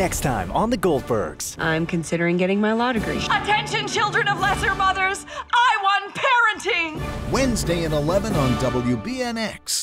Next time on The Goldbergs. I'm considering getting my law degree. Attention, children of lesser mothers! I won parenting! Wednesday at 11 on WBNX.